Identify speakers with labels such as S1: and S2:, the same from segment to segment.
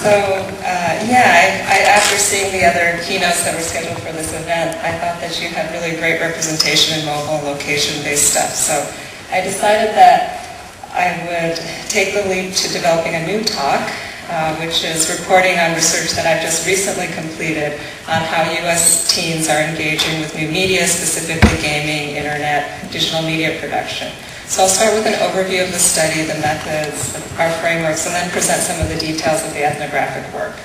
S1: So, uh, yeah, I, I, after seeing the other keynotes that were scheduled for this event, I thought that you had really great representation in mobile location-based stuff. So I decided that I would take the leap to developing a new talk, uh, which is reporting on research that I've just recently completed on how U.S. teens are engaging with new media, specifically gaming, internet, digital media production. So I'll start with an overview of the study, the methods, our frameworks, and then present some of the details of the ethnographic work.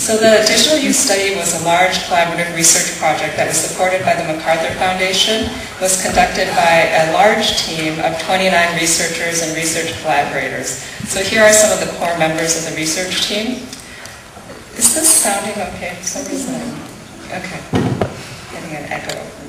S1: So the Digital Youth Study was a large collaborative research project that was supported by the MacArthur Foundation, was conducted by a large team of 29 researchers and research collaborators. So here are some of the core members of the research team. Is this sounding okay for some reason? Okay. Getting an echo.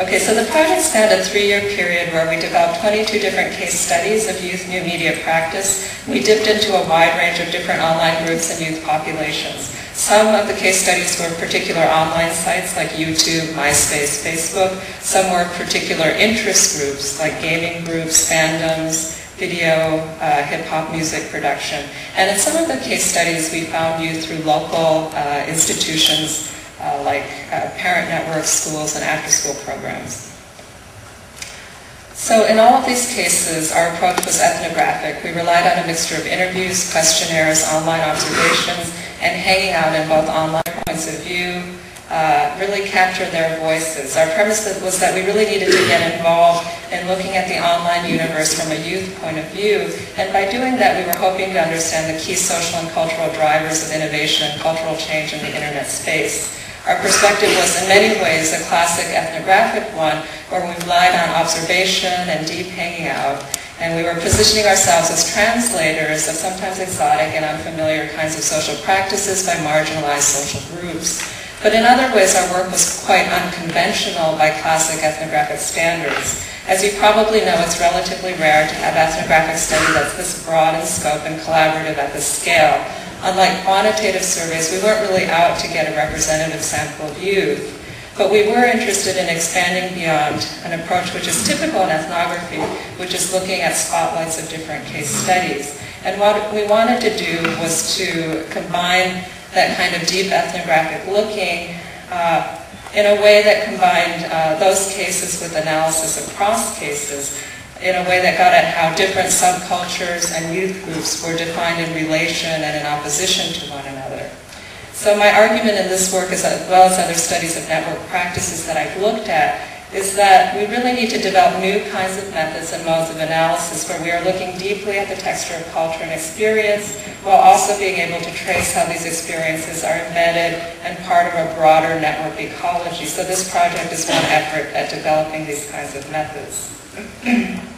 S1: Okay, so the project spanned a three-year period where we developed 22 different case studies of youth new media practice. We dipped into a wide range of different online groups and youth populations. Some of the case studies were particular online sites like YouTube, MySpace, Facebook. Some were particular interest groups like gaming groups, fandoms, video, uh, hip-hop music production. And in some of the case studies, we found youth through local uh, institutions uh, like uh, parent networks, schools, and after-school programs. So in all of these cases, our approach was ethnographic. We relied on a mixture of interviews, questionnaires, online observations, and hanging out in both online points of view, uh, really capture their voices. Our premise was that we really needed to get involved in looking at the online universe from a youth point of view, and by doing that we were hoping to understand the key social and cultural drivers of innovation and cultural change in the internet space. Our perspective was in many ways a classic ethnographic one where we relied on observation and deep hanging out and we were positioning ourselves as translators of sometimes exotic and unfamiliar kinds of social practices by marginalized social groups. But in other ways, our work was quite unconventional by classic ethnographic standards. As you probably know, it's relatively rare to have ethnographic study that's this broad in scope and collaborative at this scale. Unlike quantitative surveys, we weren't really out to get a representative sample of youth, but we were interested in expanding beyond an approach which is typical in ethnography, which is looking at spotlights of different case studies. And what we wanted to do was to combine that kind of deep ethnographic looking uh, in a way that combined uh, those cases with analysis across cases in a way that got at how different subcultures and youth groups were defined in relation and in opposition to one another. So my argument in this work, as well as other studies of network practices that I've looked at, is that we really need to develop new kinds of methods and modes of analysis where we are looking deeply at the texture of culture and experience while also being able to trace how these experiences are embedded and part of a broader network ecology. So this project is one effort at developing these kinds of methods.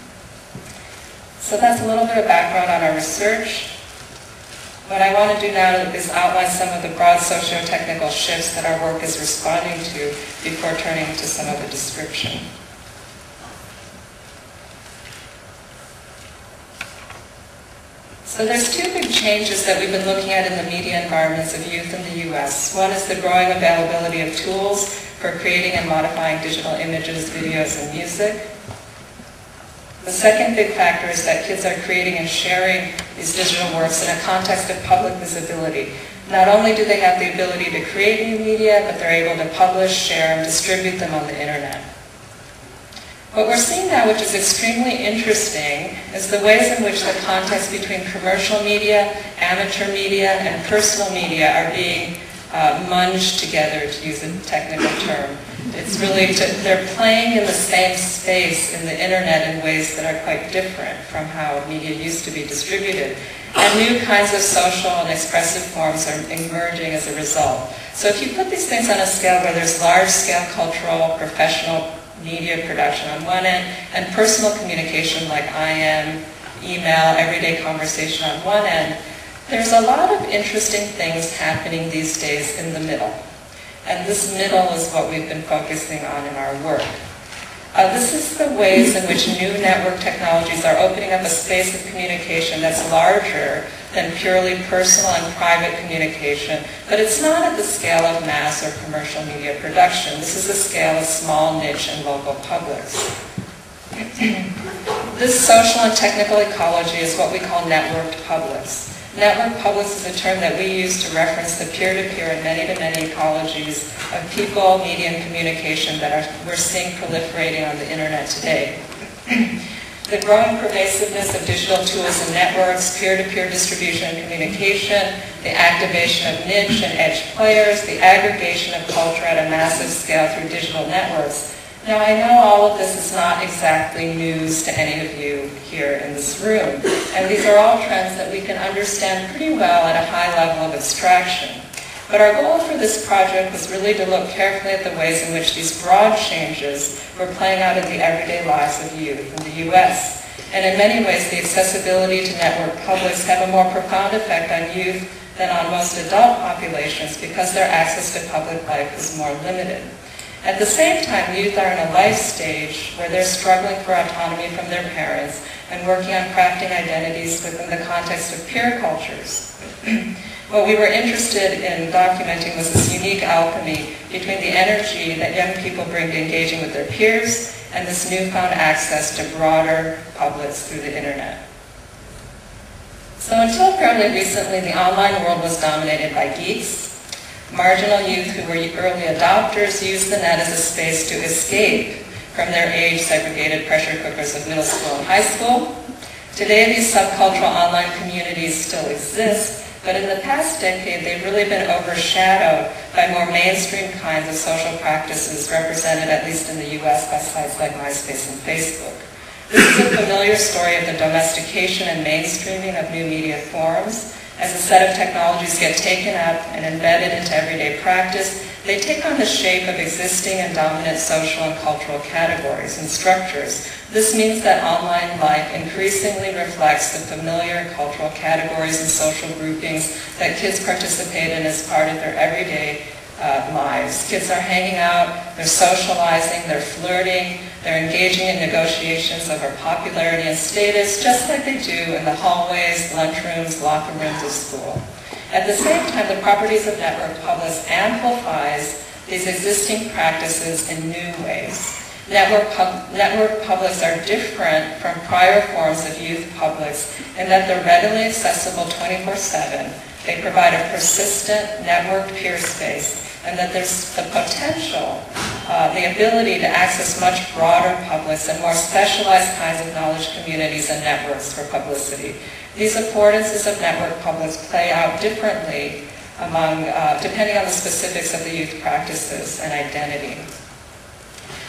S1: So that's a little bit of background on our research. What I want to do now is outline some of the broad socio-technical shifts that our work is responding to before turning to some of the description. So there's two big changes that we've been looking at in the media environments of youth in the U.S. One is the growing availability of tools for creating and modifying digital images, videos, and music. The second big factor is that kids are creating and sharing these digital works in a context of public visibility. Not only do they have the ability to create new media, but they're able to publish, share, and distribute them on the internet. What we're seeing now, which is extremely interesting, is the ways in which the context between commercial media, amateur media, and personal media are being uh, munged together, to use a technical term. It's really, to, they're playing in the same space in the internet in ways that are quite different from how media used to be distributed. And new kinds of social and expressive forms are emerging as a result. So if you put these things on a scale where there's large-scale cultural, professional media production on one end, and personal communication like IM, email, everyday conversation on one end, there's a lot of interesting things happening these days in the middle. And this middle is what we've been focusing on in our work. Uh, this is the ways in which new network technologies are opening up a space of communication that's larger than purely personal and private communication, but it's not at the scale of mass or commercial media production. This is the scale of small, niche, and local publics. This social and technical ecology is what we call networked publics. Network publics is a term that we use to reference the peer-to-peer and many-to-many ecologies of people, media, and communication that are, we're seeing proliferating on the internet today. the growing pervasiveness of digital tools and networks, peer-to-peer distribution and communication, the activation of niche and edge players, the aggregation of culture at a massive scale through digital networks, now, I know all of this is not exactly news to any of you here in this room, and these are all trends that we can understand pretty well at a high level of abstraction. But our goal for this project was really to look carefully at the ways in which these broad changes were playing out in the everyday lives of youth in the U.S. And in many ways, the accessibility to network publics have a more profound effect on youth than on most adult populations because their access to public life is more limited. At the same time, youth are in a life stage where they're struggling for autonomy from their parents and working on crafting identities within the context of peer cultures. what we were interested in documenting was this unique alchemy between the energy that young people bring to engaging with their peers and this newfound access to broader publics through the internet. So until fairly recently, the online world was dominated by geeks, Marginal youth who were early adopters used the net as a space to escape from their age-segregated pressure cookers of middle school and high school. Today, these subcultural online communities still exist, but in the past decade, they've really been overshadowed by more mainstream kinds of social practices represented, at least in the U.S., by sites like MySpace and Facebook. This is a familiar story of the domestication and mainstreaming of new media forms, as a set of technologies get taken up and embedded into everyday practice, they take on the shape of existing and dominant social and cultural categories and structures. This means that online life increasingly reflects the familiar cultural categories and social groupings that kids participate in as part of their everyday uh, lives. Kids are hanging out, they're socializing, they're flirting, they're engaging in negotiations over popularity and status, just like they do in the hallways, lunchrooms, locker rooms of school. At the same time, the properties of network publics amplifies these existing practices in new ways. Network, pub network publics are different from prior forms of youth publics in that they're readily accessible 24-7. They provide a persistent networked peer space and that there's the potential, uh, the ability to access much broader publics and more specialized kinds of knowledge communities and networks for publicity. These affordances of network publics play out differently among, uh, depending on the specifics of the youth practices and identity.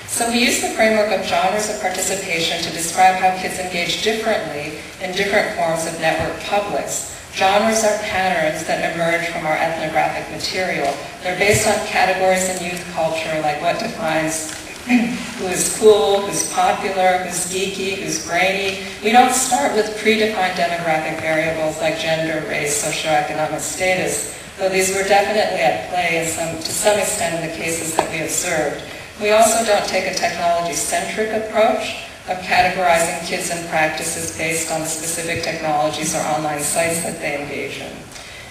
S1: So we use the framework of genres of participation to describe how kids engage differently in different forms of network publics. Genres are patterns that emerge from our ethnographic material. They're based on categories in youth culture, like what defines who is cool, who's popular, who's geeky, who's brainy. We don't start with predefined demographic variables like gender, race, socioeconomic status, though these were definitely at play some, to some extent in the cases that we observed. We also don't take a technology-centric approach of categorizing kids and practices based on the specific technologies or online sites that they engage in.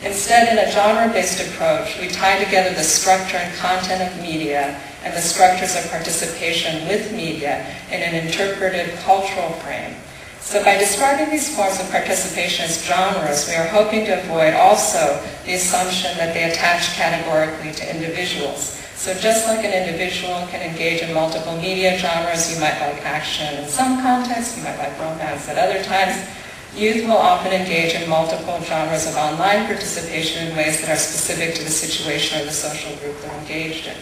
S1: Instead, in a genre-based approach, we tie together the structure and content of media and the structures of participation with media in an interpretive cultural frame. So by describing these forms of participation as genres, we are hoping to avoid also the assumption that they attach categorically to individuals. So just like an individual can engage in multiple media genres, you might like action in some contexts, you might like romance at other times, youth will often engage in multiple genres of online participation in ways that are specific to the situation or the social group they're engaged in.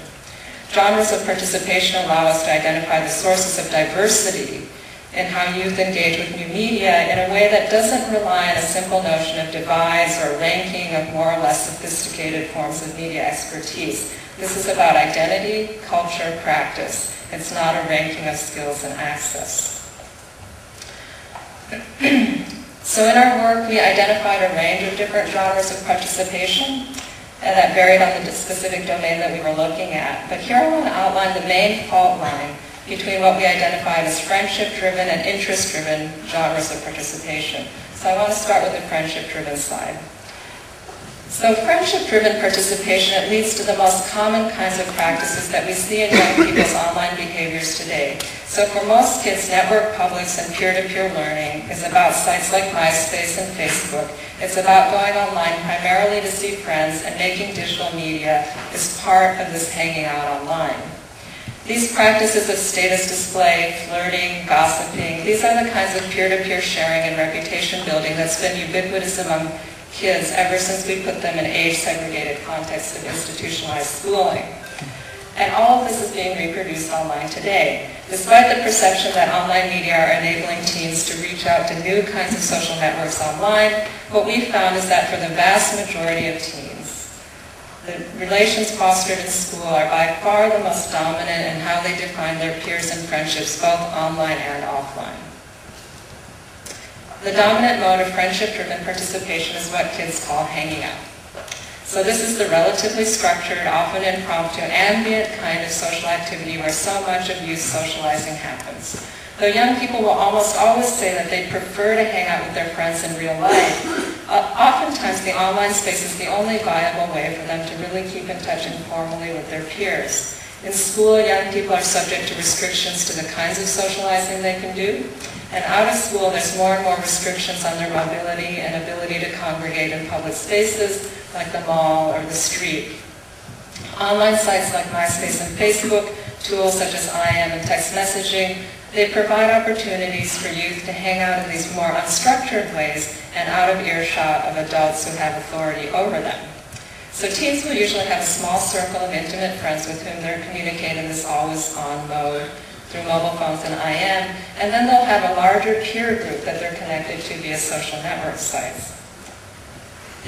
S1: Genres of participation allow us to identify the sources of diversity in how youth engage with new media in a way that doesn't rely on a simple notion of divides or ranking of more or less sophisticated forms of media expertise. This is about identity, culture, practice. It's not a ranking of skills and access. so in our work, we identified a range of different genres of participation, and that varied on the specific domain that we were looking at. But here I want to outline the main fault line between what we identified as friendship-driven and interest-driven genres of participation. So I want to start with the friendship-driven side. So friendship-driven participation, it leads to the most common kinds of practices that we see in young people's online behaviors today. So for most kids, network publics and peer-to-peer learning is about sites like MySpace and Facebook. It's about going online primarily to see friends and making digital media is part of this hanging out online. These practices of status display, flirting, gossiping, these are the kinds of peer-to-peer sharing and reputation building that's been ubiquitous among kids ever since we put them in age-segregated contexts of institutionalized schooling. And all of this is being reproduced online today. Despite the perception that online media are enabling teens to reach out to new kinds of social networks online, what we've found is that for the vast majority of teens, the relations fostered in school are by far the most dominant in how they define their peers and friendships, both online and offline. The dominant mode of friendship-driven participation is what kids call hanging out. So this is the relatively structured, often impromptu, ambient kind of social activity where so much of youth socializing happens. Though young people will almost always say that they prefer to hang out with their friends in real life, oftentimes the online space is the only viable way for them to really keep in touch informally with their peers. In school, young people are subject to restrictions to the kinds of socializing they can do, and out of school, there's more and more restrictions on their mobility and ability to congregate in public spaces like the mall or the street. Online sites like MySpace and Facebook, tools such as IM and text messaging, they provide opportunities for youth to hang out in these more unstructured ways and out of earshot of adults who have authority over them. So teens will usually have a small circle of intimate friends with whom they're communicating in this always-on mode through mobile phones and IM, and then they'll have a larger peer group that they're connected to via social network sites.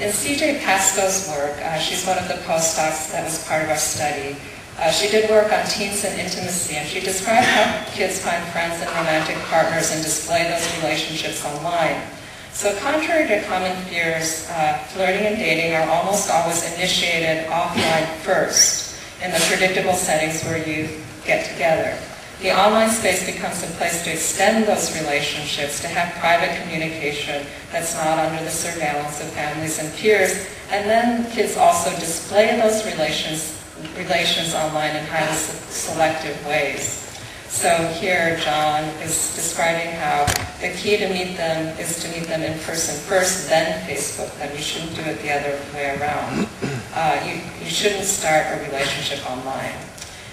S1: In C.J. Pascoe's work, uh, she's one of the postdocs that was part of our study, uh, she did work on teens and intimacy, and she described how kids find friends and romantic partners and display those relationships online. So contrary to common fears, uh, flirting and dating are almost always initiated offline first in the predictable settings where you get together. The online space becomes a place to extend those relationships, to have private communication that's not under the surveillance of families and peers. And then kids also display those relations, relations online in highly selective ways. So here John is describing how the key to meet them is to meet them in person first, then Facebook, that you shouldn't do it the other way around. Uh, you, you shouldn't start a relationship online.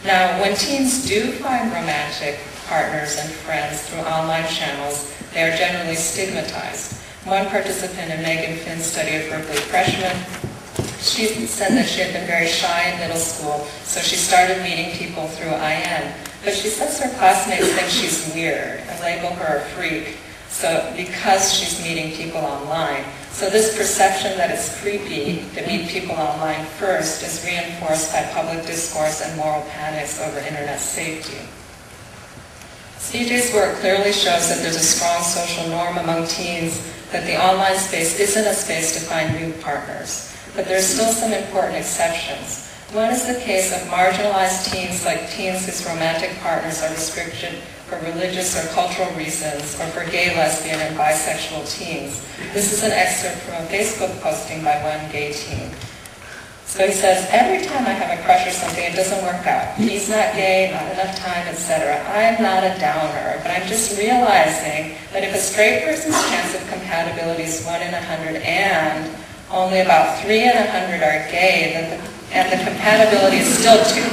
S1: Now, when teens do find romantic partners and friends through online channels, they are generally stigmatized. One participant in Megan Finn's study of Berkeley freshmen, she said that she had been very shy in middle school, so she started meeting people through IM. But she says her classmates think she's weird and label her a freak. So because she's meeting people online. So this perception that it's creepy to meet people online first is reinforced by public discourse and moral panics over internet safety. CJ's work clearly shows that there's a strong social norm among teens that the online space isn't a space to find new partners. But there's still some important exceptions. One is the case of marginalized teens like teens whose romantic partners are restricted for religious or cultural reasons, or for gay, lesbian, and bisexual teens. This is an excerpt from a Facebook posting by one gay teen. So he says, every time I have a crush or something, it doesn't work out. He's not gay, not enough time, etc. I'm not a downer, but I'm just realizing that if a straight person's chance of compatibility is 1 in a 100 and only about 3 in a 100 are gay, then the, and the compatibility is still 2%,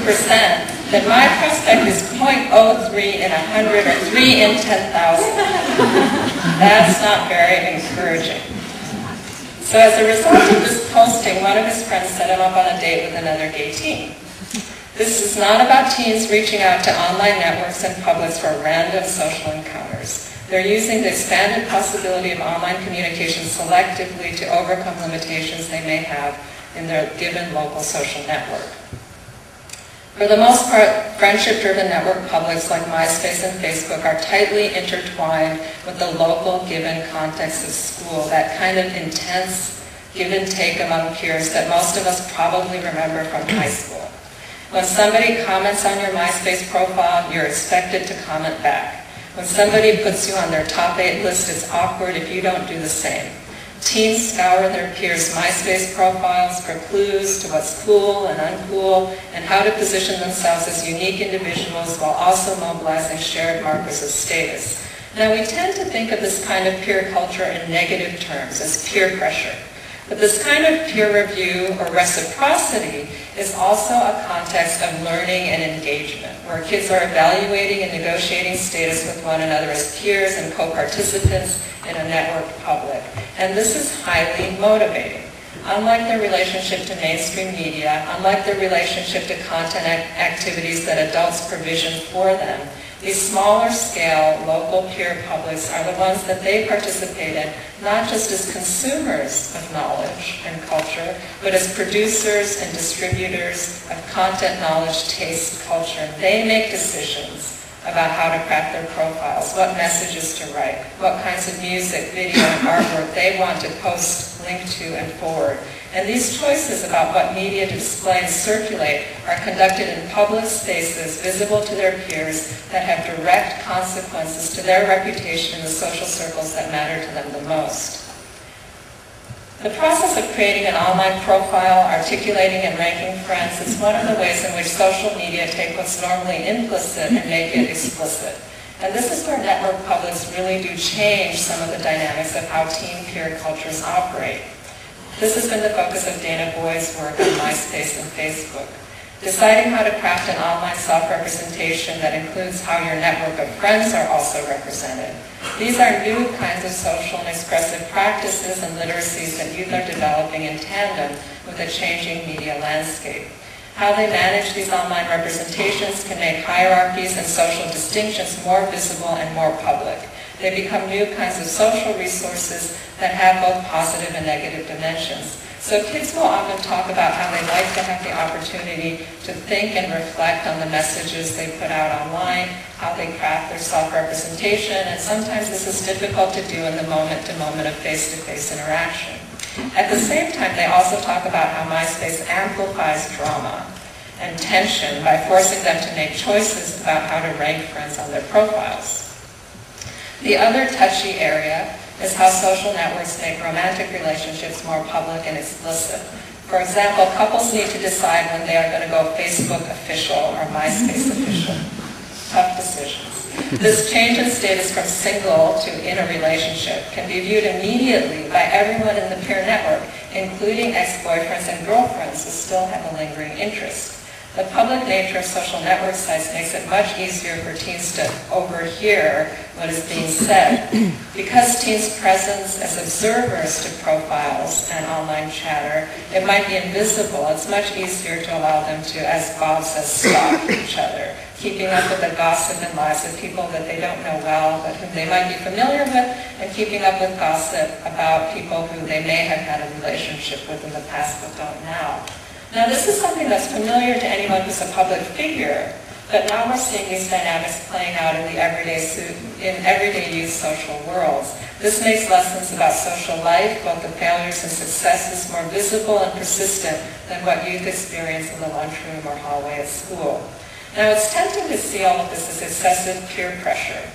S1: then my prospect is 0.03 in 100 or 3 in 10,000. That's not very encouraging. So as a result of this posting, one of his friends set him up on a date with another gay teen. This is not about teens reaching out to online networks and publics for random social encounters. They're using the expanded possibility of online communication selectively to overcome limitations they may have in their given local social network. For the most part, friendship-driven network publics like MySpace and Facebook are tightly intertwined with the local given context of school, that kind of intense give and take among peers that most of us probably remember from high school. When somebody comments on your MySpace profile, you're expected to comment back. When somebody puts you on their top eight list, it's awkward if you don't do the same. Teens scour their peers' MySpace profiles for clues to what's cool and uncool and how to position themselves as unique individuals while also mobilizing shared markers of status. Now we tend to think of this kind of peer culture in negative terms, as peer pressure. But this kind of peer review or reciprocity is also a context of learning and engagement, where kids are evaluating and negotiating status with one another as peers and co-participants in a networked public. And this is highly motivating. Unlike their relationship to mainstream media, unlike their relationship to content activities that adults provision for them, these smaller scale local peer publics are the ones that they participate in, not just as consumers of knowledge and culture, but as producers and distributors of content, knowledge, taste, culture. They make decisions about how to craft their profiles, what messages to write, what kinds of music, video, and artwork they want to post, link to, and forward. And these choices about what media to display and circulate are conducted in public spaces visible to their peers that have direct consequences to their reputation in the social circles that matter to them the most. The process of creating an online profile, articulating and ranking friends is one of the ways in which social media take what's normally implicit and make it explicit. And this is where network publics really do change some of the dynamics of how teen peer cultures operate. This has been the focus of Dana Boyd's work on MySpace and Facebook. Deciding how to craft an online self-representation that includes how your network of friends are also represented. These are new kinds of social and expressive practices and literacies that youth are developing in tandem with a changing media landscape. How they manage these online representations can make hierarchies and social distinctions more visible and more public. They become new kinds of social resources that have both positive and negative dimensions. So kids will often talk about how they like to have the opportunity to think and reflect on the messages they put out online, how they craft their self-representation, and sometimes this is difficult to do in the moment-to-moment of face-to-face interaction. At the same time, they also talk about how MySpace amplifies drama and tension by forcing them to make choices about how to rank friends on their profiles. The other touchy area is how social networks make romantic relationships more public and explicit. For example, couples need to decide when they are going to go Facebook official or MySpace official. Tough decisions. This change in status from single to in a relationship can be viewed immediately by everyone in the peer network, including ex-boyfriends and girlfriends who still have a lingering interest. The public nature of social network sites makes it much easier for teens to overhear what is being said. Because teens' presence as observers to profiles and online chatter, it might be invisible. It's much easier to allow them to, as Bob says, stalk each other, keeping up with the gossip and lives of people that they don't know well, but whom they might be familiar with, and keeping up with gossip about people who they may have had a relationship with in the past but don't now. Now this is something that's familiar to anyone who's a public figure, but now we're seeing these dynamics playing out in the everyday, in everyday youth social worlds. This makes lessons about social life, both the failures and successes, more visible and persistent than what youth experience in the lunchroom or hallway at school. Now it's tempting to see all of this as excessive peer pressure.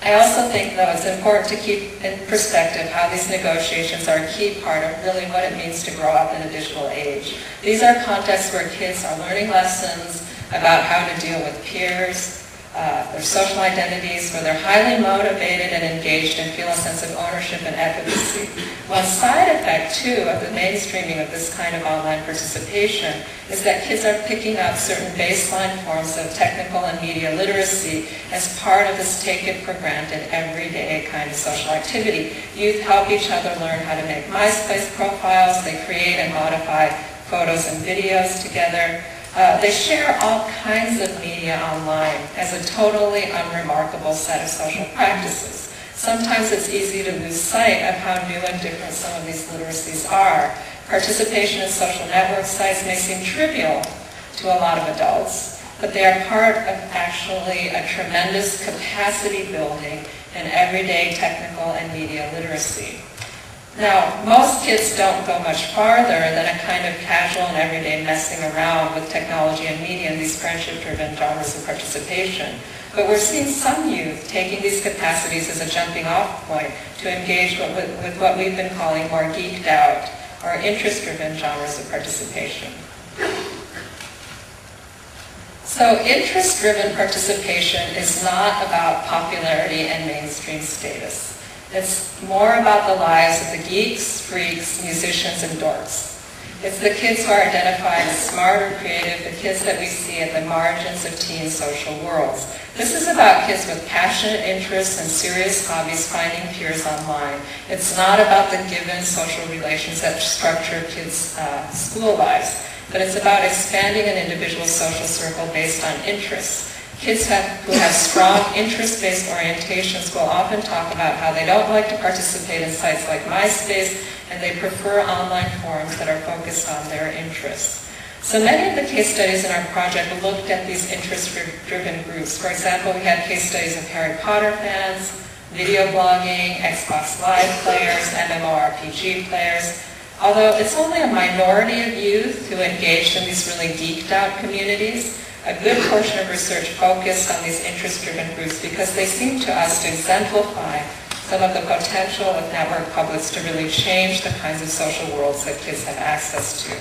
S1: I also think, though, it's important to keep in perspective how these negotiations are a key part of really what it means to grow up in a digital age. These are contexts where kids are learning lessons about how to deal with peers, uh, their social identities, where they're highly motivated and engaged and feel a sense of ownership and efficacy. One side effect, too, of the mainstreaming of this kind of online participation is that kids are picking up certain baseline forms of technical and media literacy as part of this take-it-for-granted, everyday kind of social activity. Youth help each other learn how to make MySpace profiles. They create and modify photos and videos together. Uh, they share all kinds of media online as a totally unremarkable set of social practices. Sometimes it's easy to lose sight of how new and different some of these literacies are. Participation in social network sites may seem trivial to a lot of adults, but they are part of actually a tremendous capacity building in everyday technical and media literacy. Now, most kids don't go much farther than a kind of casual and everyday messing around with technology and media in these friendship-driven genres of participation. But we're seeing some youth taking these capacities as a jumping off point to engage with, with what we've been calling more geeked out or interest-driven genres of participation. So interest-driven participation is not about popularity and mainstream status. It's more about the lives of the geeks, freaks, musicians, and dorks. It's the kids who are identified as smart or creative, the kids that we see at the margins of teen social worlds. This is about kids with passionate interests and serious hobbies finding peers online. It's not about the given social relations that structure kids' uh, school lives but it's about expanding an individual's social circle based on interests. Kids have, who have strong interest-based orientations will often talk about how they don't like to participate in sites like MySpace and they prefer online forums that are focused on their interests. So many of the case studies in our project looked at these interest-driven groups. For example, we had case studies of Harry Potter fans, video blogging, Xbox Live players, MMORPG players, Although it's only a minority of youth who engaged in these really geeked out communities, a good portion of research focused on these interest-driven groups because they seem to us to exemplify some of the potential of network publics to really change the kinds of social worlds that kids have access to.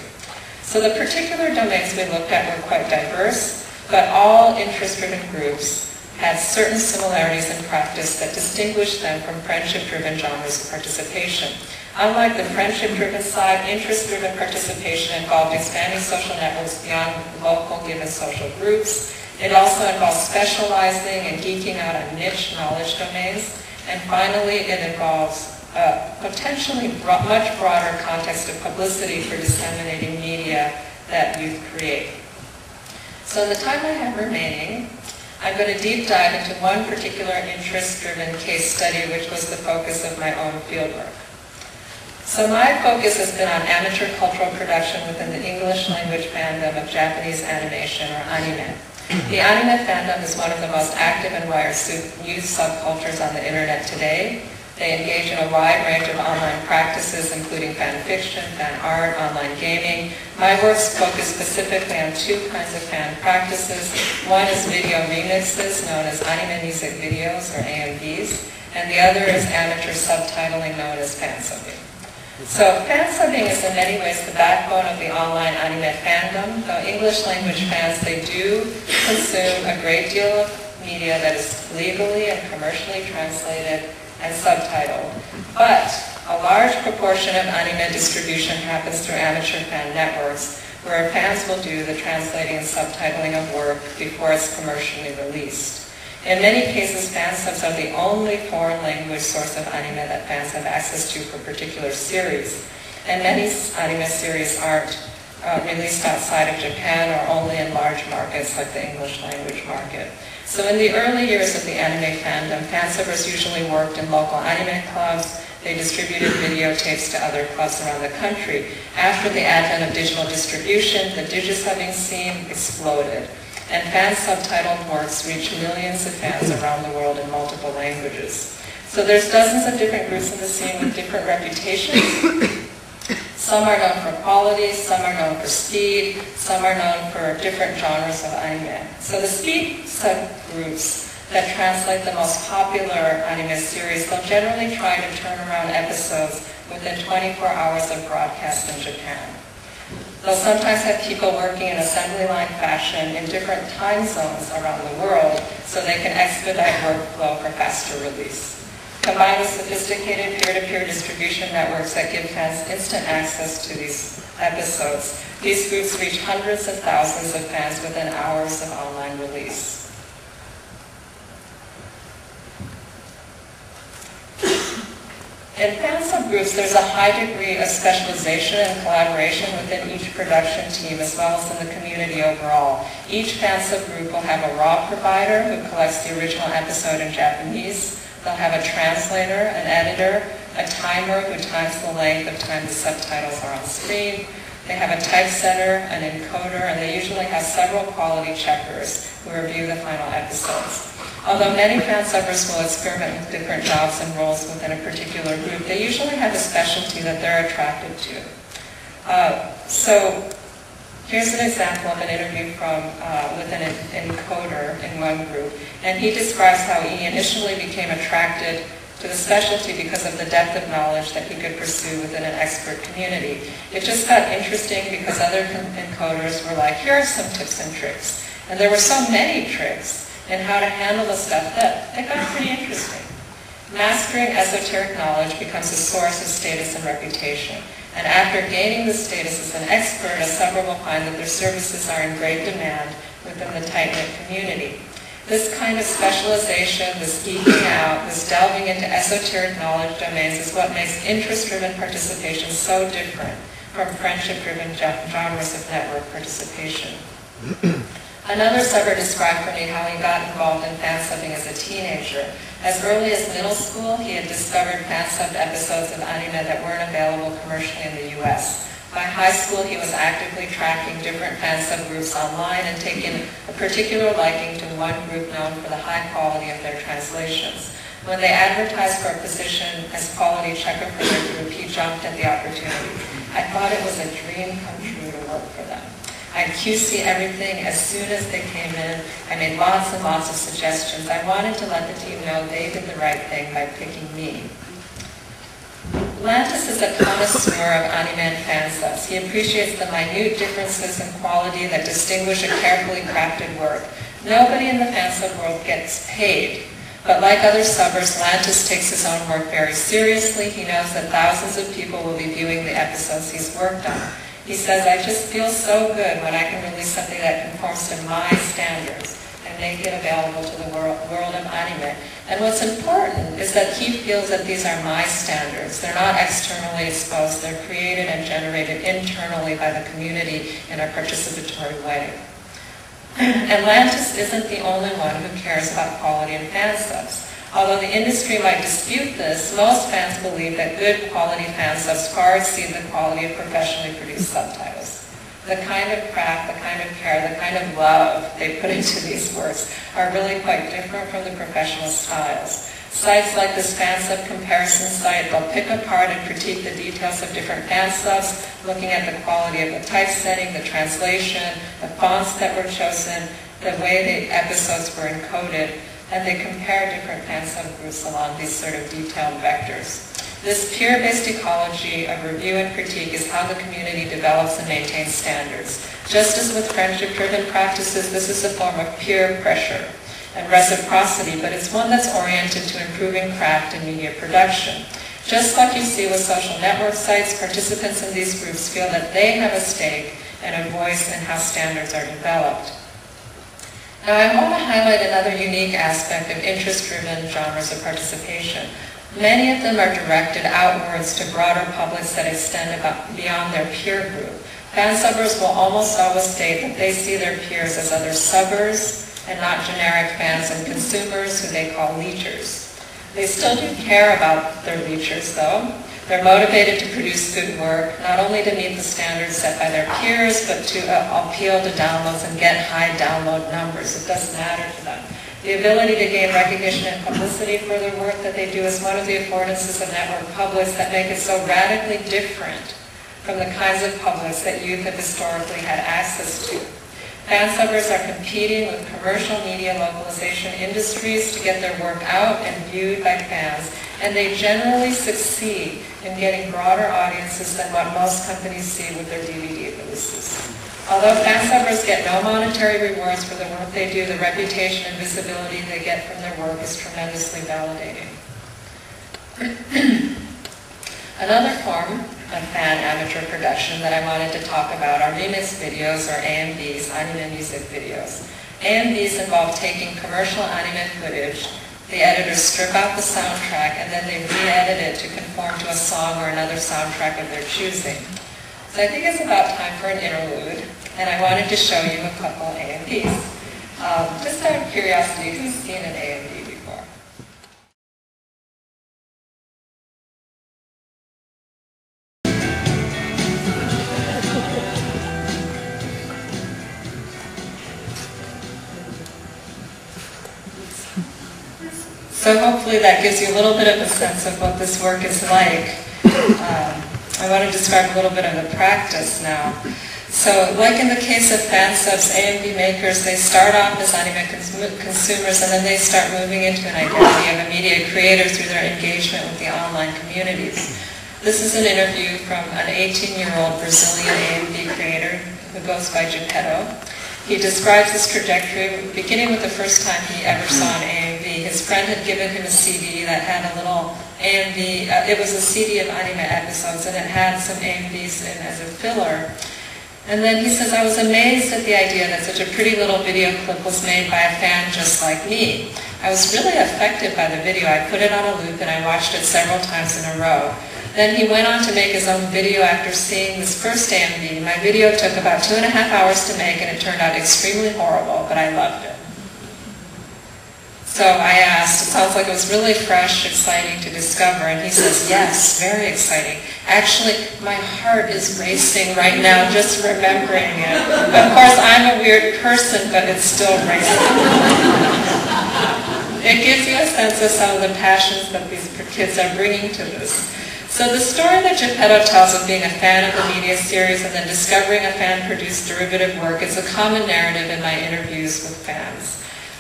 S1: So the particular domains we looked at were quite diverse, but all interest-driven groups had certain similarities in practice that distinguished them from friendship-driven genres of participation. Unlike the friendship-driven side, interest-driven participation involved expanding social networks beyond local given social groups. It also involves specializing and geeking out on niche knowledge domains. And finally, it involves a potentially bro much broader context of publicity for disseminating media that youth create. So in the time I have remaining, I'm going to deep dive into one particular interest-driven case study, which was the focus of my own fieldwork. So my focus has been on amateur cultural production within the English language fandom of Japanese animation, or anime. The anime fandom is one of the most active and wired youth subcultures on the internet today. They engage in a wide range of online practices, including fan fiction, fan art, online gaming. My works focus specifically on two kinds of fan practices. One is video remixes, known as anime music videos, or AMVs, and the other is amateur subtitling, known as fansubbing. So fansubbing is in many ways the backbone of the online anime fandom. Though English language fans, they do consume a great deal of media that is legally and commercially translated and subtitled. But a large proportion of anime distribution happens through amateur fan networks, where fans will do the translating and subtitling of work before it's commercially released. In many cases, fansubs are the only foreign language source of anime that fans have access to for particular series. And many anime series aren't uh, released outside of Japan or only in large markets like the English language market. So in the early years of the anime fandom, fansubbers usually worked in local anime clubs. They distributed videotapes to other clubs around the country. After the advent of digital distribution, the digisubbing scene exploded and fan-subtitled works reach millions of fans around the world in multiple languages. So there's dozens of different groups in the scene with different reputations. Some are known for quality, some are known for speed, some are known for different genres of anime. So the speed subgroups that translate the most popular anime series, they'll generally try to turn around episodes within 24 hours of broadcast in Japan. They'll sometimes have people working in assembly line fashion in different time zones around the world so they can expedite workflow for faster release. Combined with sophisticated peer-to-peer distribution networks that give fans instant access to these episodes, these groups reach hundreds of thousands of fans within hours of online release. In fan subgroups, there's a high degree of specialization and collaboration within each production team as well as in the community overall. Each fan subgroup will have a raw provider who collects the original episode in Japanese. They'll have a translator, an editor, a timer who times the length of time the subtitles are on screen. They have a typesetter, an encoder, and they usually have several quality checkers who review the final episodes. Although many fansubbers will experiment with different jobs and roles within a particular group, they usually have a specialty that they're attracted to. Uh, so Here's an example of an interview from uh, with an encoder in one group, and he describes how he initially became attracted to the specialty because of the depth of knowledge that he could pursue within an expert community. It just got interesting because other encoders were like, here are some tips and tricks. And there were so many tricks in how to handle the stuff that it got pretty interesting. Mastering esoteric knowledge becomes a source of status and reputation. And after gaining the status as an expert, a subber will find that their services are in great demand within the tight-knit community. This kind of specialization, this geeking out, this delving into esoteric knowledge domains is what makes interest-driven participation so different from friendship-driven genres of network participation. Another subber described for me how he got involved in fansubbing as a teenager. As early as middle school, he had discovered fansubbed episodes of anime that weren't available commercially in the U.S. By high school, he was actively tracking different fan sub groups online and taking a particular liking to one group known for the high quality of their translations. When they advertised for a position as quality checker for their group, he jumped at the opportunity. I thought it was a dream come true to work for them. I'd QC everything as soon as they came in. I made lots and lots of suggestions. I wanted to let the team know they did the right thing by picking me. Lantis is a connoisseur of anime fansubs. He appreciates the minute differences in quality that distinguish a carefully crafted work. Nobody in the fansub world gets paid, but like other subbers, Lantis takes his own work very seriously. He knows that thousands of people will be viewing the episodes he's worked on. He says, I just feel so good when I can release something that conforms to my standards and make it available to the world, world of anime. And what's important is that he feels that these are my standards. They're not externally exposed. They're created and generated internally by the community in a participatory way. Atlantis isn't the only one who cares about quality in fan subs. Although the industry might dispute this, most fans believe that good quality fan subs far exceed the quality of professionally produced subtitles the kind of craft, the kind of care, the kind of love they put into these works are really quite different from the professional styles. Sites like this fansub comparison site, they'll pick apart and critique the details of different fansubs, looking at the quality of the typesetting, the translation, the fonts that were chosen, the way the episodes were encoded, and they compare different fansub groups along these sort of detailed vectors. This peer-based ecology of review and critique is how the community develops and maintains standards. Just as with friendship-driven practices, this is a form of peer pressure and reciprocity, but it's one that's oriented to improving craft and media production. Just like you see with social network sites, participants in these groups feel that they have a stake and a voice in how standards are developed. Now I want to highlight another unique aspect of interest-driven genres of participation. Many of them are directed outwards to broader publics that extend beyond their peer group. Fansubbers will almost always state that they see their peers as other subbers and not generic fans and consumers who they call leechers. They still do care about their leechers though. They're motivated to produce good work, not only to meet the standards set by their peers, but to uh, appeal to downloads and get high download numbers. It doesn't matter to them. The ability to gain recognition and publicity for their work that they do is one of the affordances of network publics that make it so radically different from the kinds of publics that youth have historically had access to. Fansubbers are competing with commercial media localization industries to get their work out and viewed by fans, and they generally succeed in getting broader audiences than what most companies see with their DVD releases. Although fansubbers get no monetary rewards for the work they do, the reputation and visibility they get from their work is tremendously validating. Another form of fan amateur production that I wanted to talk about are remix videos or AMVs, anime music videos. AMVs involve taking commercial anime footage, the editors strip out the soundtrack, and then they re-edit it to conform to a song or another soundtrack of their choosing. So I think it's about time for an interlude, and I wanted to show you a couple AMVs. Um, just out of curiosity, who's seen an AMV So hopefully that gives you a little bit of a sense of what this work is like. Um, I want to describe a little bit of the practice now. So like in the case of fan subs, AMV makers, they start off as anime cons consumers and then they start moving into an identity of a media creator through their engagement with the online communities. This is an interview from an 18-year-old Brazilian A and B creator who goes by Geppetto. He describes his trajectory beginning with the first time he ever saw an AMV. His friend had given him a CD that had a little AMV, uh, it was a CD of anime episodes and it had some AMVs in as a filler. And then he says, I was amazed at the idea that such a pretty little video clip was made by a fan just like me. I was really affected by the video. I put it on a loop and I watched it several times in a row. Then he went on to make his own video after seeing this first AMV. My video took about two and a half hours to make and it turned out extremely horrible, but I loved it. So I asked, it sounds like it was really fresh, exciting to discover, and he says, yes, very exciting. Actually, my heart is racing right now just remembering it. Of course, I'm a weird person, but it's still racing. it gives you a sense of some of the passions that these kids are bringing to this. So the story that Geppetto tells of being a fan of the media series and then discovering a fan-produced derivative work is a common narrative in my interviews with fans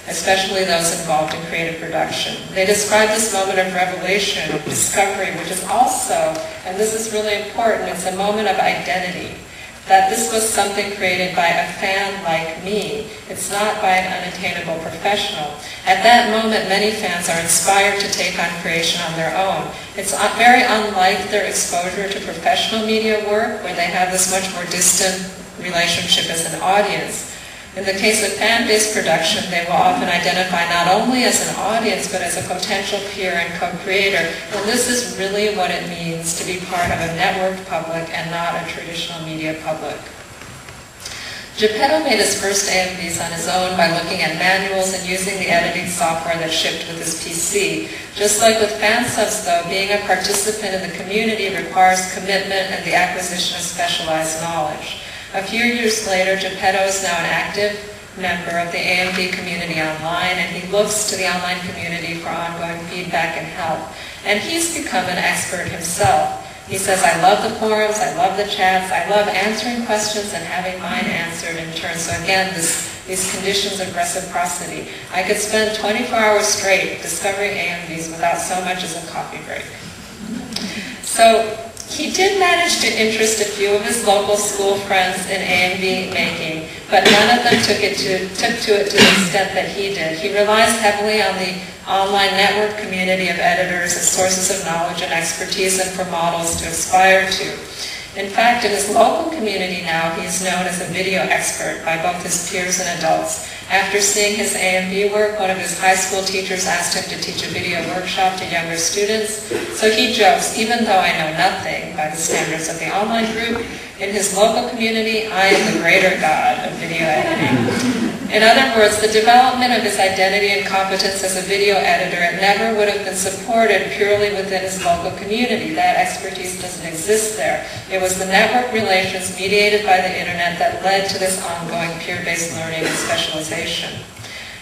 S1: especially those involved in creative production. They describe this moment of revelation, discovery, which is also, and this is really important, it's a moment of identity. That this was something created by a fan like me. It's not by an unattainable professional. At that moment, many fans are inspired to take on creation on their own. It's very unlike their exposure to professional media work, where they have this much more distant relationship as an audience. In the case of fan-based production, they will often identify not only as an audience, but as a potential peer and co-creator. And this is really what it means to be part of a networked public and not a traditional media public. Geppetto made his first AMVs on his own by looking at manuals and using the editing software that shipped with his PC. Just like with fan subs, though, being a participant in the community requires commitment and the acquisition of specialized knowledge. A few years later, Geppetto is now an active member of the AMV community online, and he looks to the online community for ongoing feedback and help. And he's become an expert himself. He says, I love the forums, I love the chats, I love answering questions and having mine answered in turn. So again, this, these conditions of reciprocity. I could spend 24 hours straight discovering AMVs without so much as a coffee break. So he did manage to interest a few of his local school friends in AMV making, but none of them took, it to, took to it to the extent that he did. He relies heavily on the online network community of editors as sources of knowledge and expertise and for models to aspire to. In fact, in his local community now, he is known as a video expert by both his peers and adults. After seeing his AMV work, one of his high school teachers asked him to teach a video workshop to younger students. So he jokes, even though I know nothing by the standards of the online group, in his local community, I am the greater god of video editing. In other words, the development of his identity and competence as a video editor it never would have been supported purely within his local community. That expertise doesn't exist there. It was the network relations mediated by the internet that led to this ongoing peer-based learning and specialization.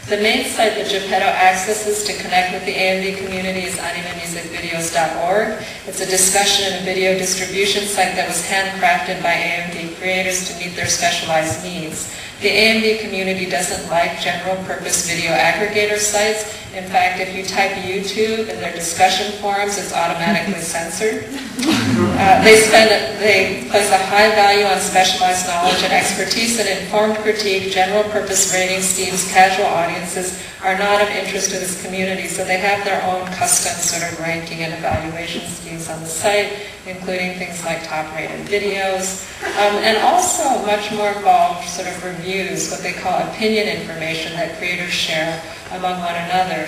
S1: The main site that Geppetto accesses to connect with the AMV community is animemusicvideos.org. It's a discussion and video distribution site that was handcrafted by AMV creators to meet their specialized needs. The AMV community doesn't like general purpose video aggregator sites. In fact, if you type YouTube in their discussion forums, it's automatically censored. Uh, they, spend, they place a high value on specialized knowledge and expertise and informed critique, general purpose rating schemes, casual audiences are not of interest to this community, so they have their own custom sort of ranking and evaluation schemes on the site, including things like top-rated videos, um, and also much more involved sort of reviews, what they call opinion information that creators share among one another.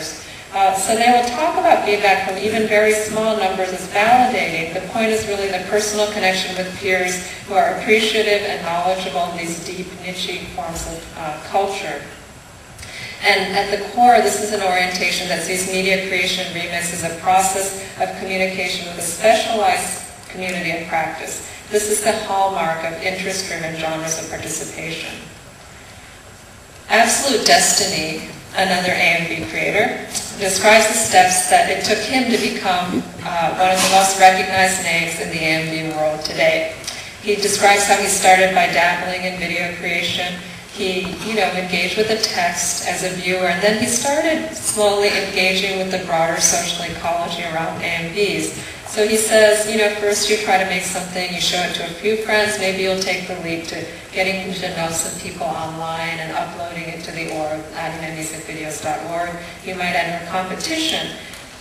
S1: Uh, so they will talk about feedback from even very small numbers as validating. The point is really the personal connection with peers who are appreciative and knowledgeable in these deep, niche forms of uh, culture. And at the core, this is an orientation that sees media creation remix as a process of communication with a specialized community of practice. This is the hallmark of interest-driven genres of participation. Absolute Destiny another AMV creator, describes the steps that it took him to become uh, one of the most recognized names in the AMV world today. He describes how he started by dabbling in video creation. He, you know, engaged with the text as a viewer, and then he started slowly engaging with the broader social ecology around AMVs. So he says, you know, first you try to make something, you show it to a few friends, maybe you'll take the leap to getting to know some people online and uploading it to the org, animemusicvideos.org. You might enter a competition.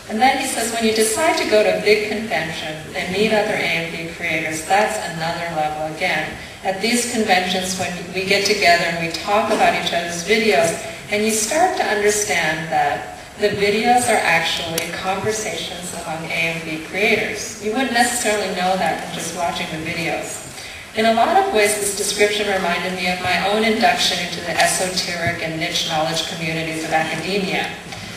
S1: And then he says, when you decide to go to a big convention and meet other AMV creators, that's another level again. At these conventions, when we get together and we talk about each other's videos, and you start to understand that the videos are actually conversations among AMV creators. You wouldn't necessarily know that from just watching the videos. In a lot of ways, this description reminded me of my own induction into the esoteric and niche knowledge communities of academia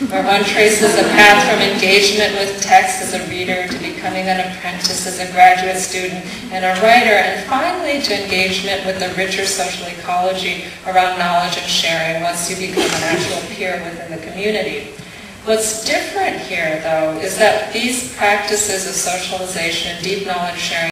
S1: where one traces a path from engagement with text as a reader to becoming an apprentice as a graduate student and a writer, and finally to engagement with the richer social ecology around knowledge and sharing once you become an actual peer within the community. What's different here, though, is that these practices of socialization and deep knowledge sharing